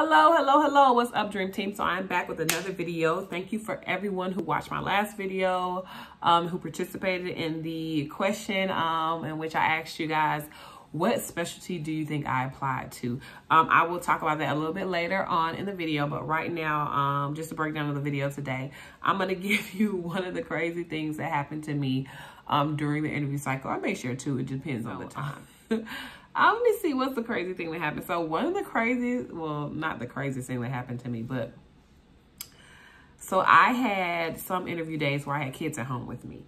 Hello, hello, hello. What's up, Dream Team? So I'm back with another video. Thank you for everyone who watched my last video, um, who participated in the question um, in which I asked you guys, what specialty do you think I applied to? Um, I will talk about that a little bit later on in the video, but right now, um, just a breakdown of the video today, I'm going to give you one of the crazy things that happened to me um, during the interview cycle. I made sure too, it depends on the time. Let me see what's the crazy thing that happened. So one of the crazy, well, not the craziest thing that happened to me, but so I had some interview days where I had kids at home with me.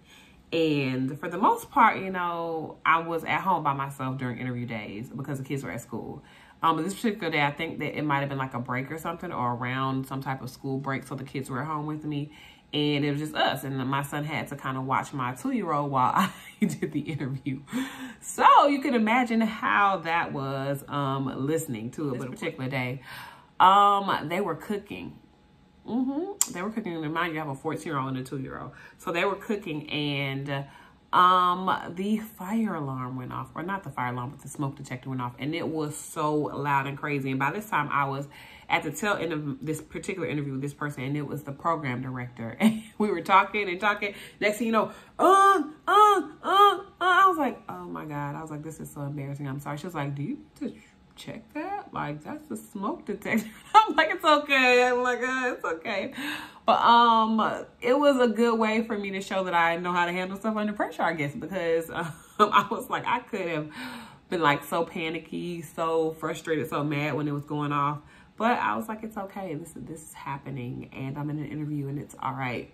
And for the most part, you know, I was at home by myself during interview days because the kids were at school. Um, but this particular day, I think that it might have been like a break or something or around some type of school break. So the kids were at home with me and it was just us. And my son had to kind of watch my two-year-old while I did the interview. So you can imagine how that was um, listening to it. But a particular day, um, they were cooking. Mm -hmm. They were cooking. And remind you, I have a 14-year-old and a two-year-old. So they were cooking and um the fire alarm went off or not the fire alarm but the smoke detector went off and it was so loud and crazy. And by this time i was at the tail end of this particular interview with this person and it was the program director. And we were talking and talking. Next thing you know uh uh uh, uh. i was like oh my god. I was like this is so embarrassing. I'm sorry. She was like do you just check that like that's a smoke detector i'm like it's okay i'm like uh, it's okay but um, it was a good way for me to show that I know how to handle stuff under pressure, I guess, because um, I was like, I could have been like so panicky, so frustrated, so mad when it was going off. But I was like, it's okay. This, this is happening and I'm in an interview and it's all right.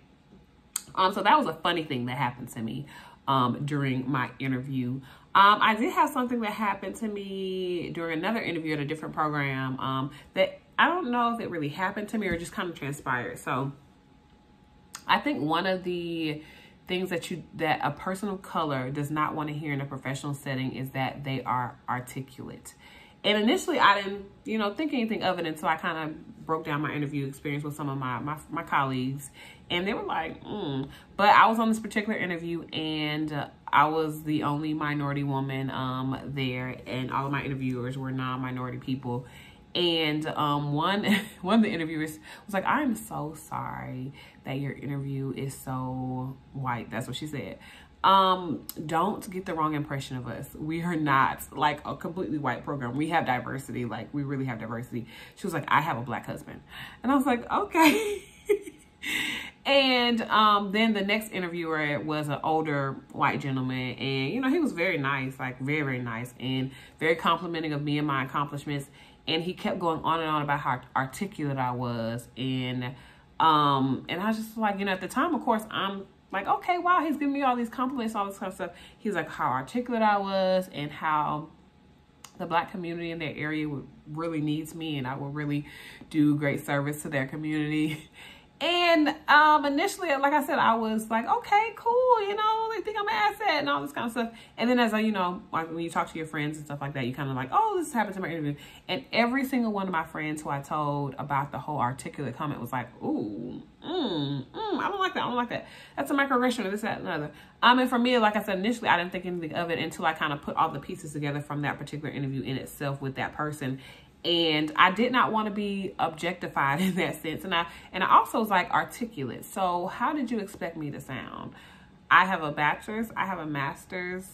Um, so that was a funny thing that happened to me um, during my interview. Um, I did have something that happened to me during another interview at a different program um, that I don't know if it really happened to me or just kind of transpired. So I think one of the things that you that a person of color does not want to hear in a professional setting is that they are articulate. And initially, I didn't, you know, think anything of it until I kind of broke down my interview experience with some of my my, my colleagues, and they were like, mm. "But I was on this particular interview, and uh, I was the only minority woman um, there, and all of my interviewers were non-minority people." And um, one one of the interviewers was like, I'm so sorry that your interview is so white. That's what she said. Um, don't get the wrong impression of us. We are not like a completely white program. We have diversity. Like we really have diversity. She was like, I have a black husband. And I was like, okay. and um, then the next interviewer was an older white gentleman. And, you know, he was very nice, like very, very nice and very complimenting of me and my accomplishments and he kept going on and on about how articulate I was and um and I was just like you know at the time of course I'm like okay wow he's giving me all these compliments all this kind of stuff. He's like how articulate I was and how the black community in that area would, really needs me and I will really do great service to their community And um, initially, like I said, I was like, okay, cool, you know, they think I'm an asset and all this kind of stuff. And then as I, you know, like when you talk to your friends and stuff like that, you kind of like, oh, this happened to my interview. And every single one of my friends who I told about the whole articulate comment was like, ooh, mm, mm, I don't like that. I don't like that. That's a microaggression or this, that, and other. Um, and for me, like I said, initially, I didn't think anything of it until I kind of put all the pieces together from that particular interview in itself with that person and I did not want to be objectified in that sense. And I and I also was like articulate. So how did you expect me to sound? I have a bachelor's, I have a master's.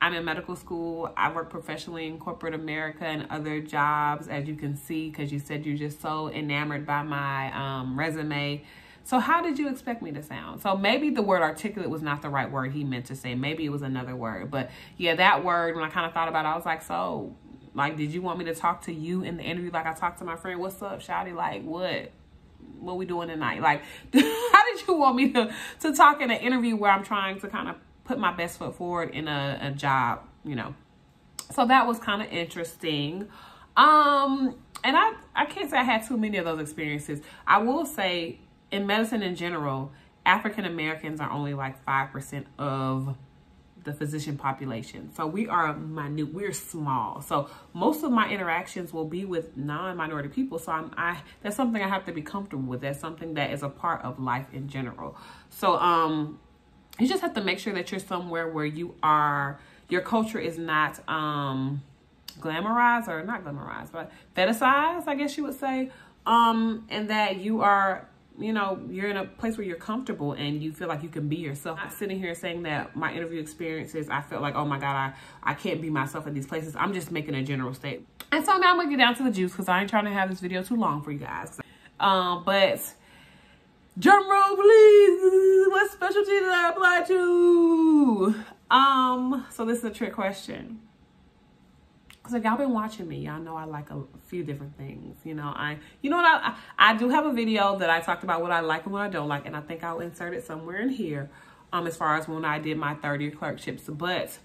I'm in medical school. I work professionally in corporate America and other jobs, as you can see, because you said you're just so enamored by my um, resume. So how did you expect me to sound? So maybe the word articulate was not the right word he meant to say. Maybe it was another word. But yeah, that word, when I kind of thought about it, I was like, so like, did you want me to talk to you in the interview like I talked to my friend? What's up, Shouty? Like, what? What we doing tonight? Like, how did you want me to, to talk in an interview where I'm trying to kind of put my best foot forward in a, a job, you know? So that was kind of interesting. Um, and I, I can't say I had too many of those experiences. I will say in medicine in general, African Americans are only like 5% of the physician population. So we are minute, we're small. So most of my interactions will be with non-minority people. So I'm, I, that's something I have to be comfortable with. That's something that is a part of life in general. So, um, you just have to make sure that you're somewhere where you are, your culture is not, um, glamorized or not glamorized, but fetishized, I guess you would say. Um, and that you are you know, you're in a place where you're comfortable and you feel like you can be yourself. I'm sitting here saying that my interview experiences, I felt like, oh my God, I, I can't be myself in these places. I'm just making a general statement. And so now I'm gonna get down to the juice because I ain't trying to have this video too long for you guys. Um, but drum roll please, what specialty did I apply to? Um, so this is a trick question. Cause like y'all been watching me, y'all know I like a few different things. You know, I, you know what, I, I do have a video that I talked about what I like and what I don't like, and I think I'll insert it somewhere in here. Um, as far as when I did my third year clerkships, but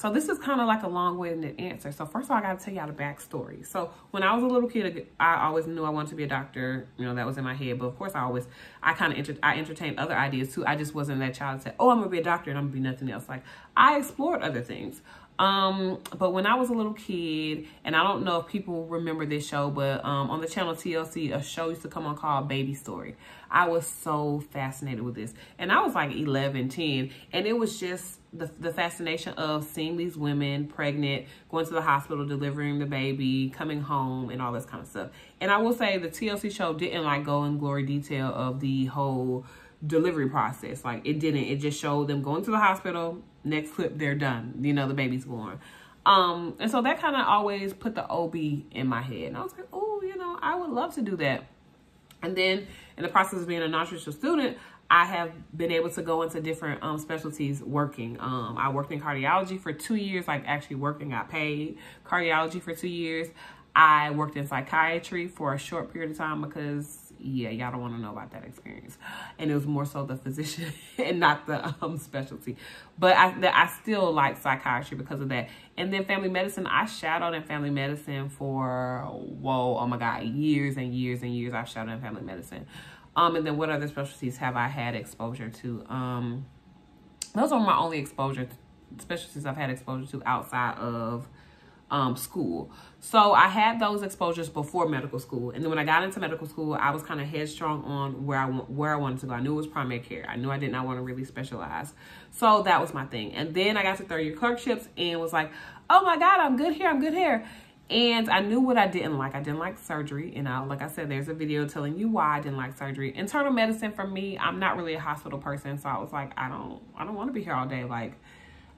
so this is kind of like a long-winded answer. So first of all, I got to tell y'all the backstory. So when I was a little kid, I always knew I wanted to be a doctor. You know, that was in my head. But of course, I always, I kind of, enter, I entertained other ideas too. I just wasn't that child that said, oh, I'm to be a doctor and I'm to be nothing else. Like I explored other things. Um, but when I was a little kid, and I don't know if people remember this show, but um, on the channel TLC, a show used to come on called Baby Story. I was so fascinated with this. And I was like 11, 10, and it was just the, the fascination of seeing these women pregnant, going to the hospital, delivering the baby, coming home, and all this kind of stuff. And I will say the TLC show didn't like go in glory detail of the whole delivery process. Like it didn't. It just showed them going to the hospital. Next clip, they're done. You know, the baby's born. Um, and so that kind of always put the OB in my head. And I was like, oh, you know, I would love to do that. And then in the process of being a non-traditional student, I have been able to go into different um, specialties working. Um, I worked in cardiology for two years, like actually working, got paid cardiology for two years. I worked in psychiatry for a short period of time because yeah, y'all don't want to know about that experience. And it was more so the physician and not the um, specialty. But I, I still like psychiatry because of that. And then family medicine, I shadowed in family medicine for, whoa, oh my God, years and years and years I've shadowed in family medicine. Um, and then what other specialties have I had exposure to? Um, those are my only exposure, specialties I've had exposure to outside of um, school. So I had those exposures before medical school. And then when I got into medical school, I was kind of headstrong on where I, where I wanted to go. I knew it was primary care. I knew I did not want to really specialize. So that was my thing. And then I got to third year clerkships and was like, oh my God, I'm good here. I'm good here. And I knew what I didn't like. I didn't like surgery. And I, like I said, there's a video telling you why I didn't like surgery. Internal medicine for me, I'm not really a hospital person. So I was like, I don't, I don't want to be here all day. Like,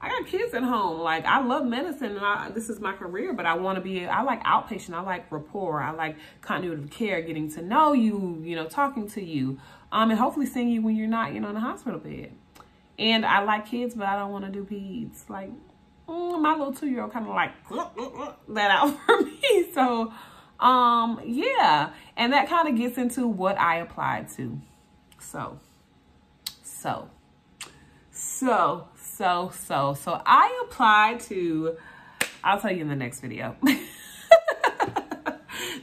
I got kids at home. Like I love medicine and I, this is my career, but I want to be, I like outpatient. I like rapport. I like continuity of care, getting to know you, you know, talking to you, um, and hopefully seeing you when you're not, you know, in a hospital bed. And I like kids, but I don't want to do peds. Like mm, my little two-year-old kind of like that out for me. So, um, yeah. And that kind of gets into what I applied to. So, so, so, so, so, so I applied to, I'll tell you in the next video.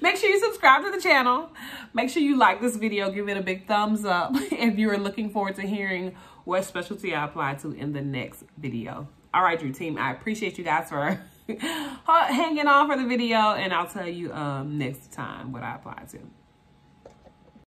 Make sure you subscribe to the channel. Make sure you like this video. Give it a big thumbs up if you are looking forward to hearing what specialty I apply to in the next video. All right, Dream team. I appreciate you guys for hanging on for the video. And I'll tell you um, next time what I apply to.